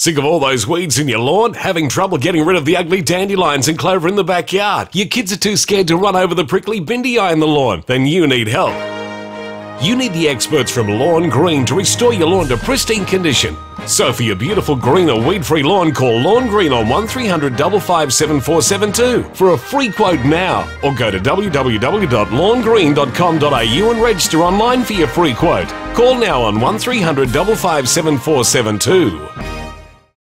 Sick of all those weeds in your lawn? Having trouble getting rid of the ugly dandelions and clover in the backyard? Your kids are too scared to run over the prickly bindii in the lawn? Then you need help. You need the experts from Lawn Green to restore your lawn to pristine condition. So for your beautiful green or weed-free lawn, call Lawn Green on 1300 557472 for a free quote now or go to www.lawngreen.com.au and register online for your free quote. Call now on 1300 557472.